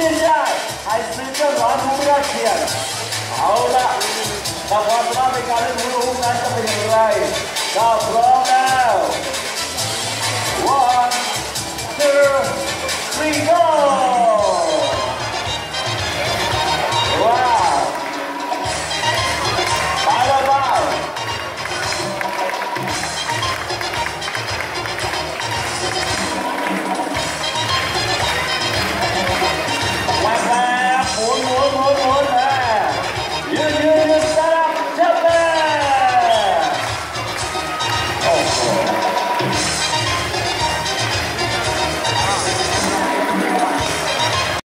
Sinjai, hai sprinter Ron Hoover a How the the bottom of the garden will move at the right. The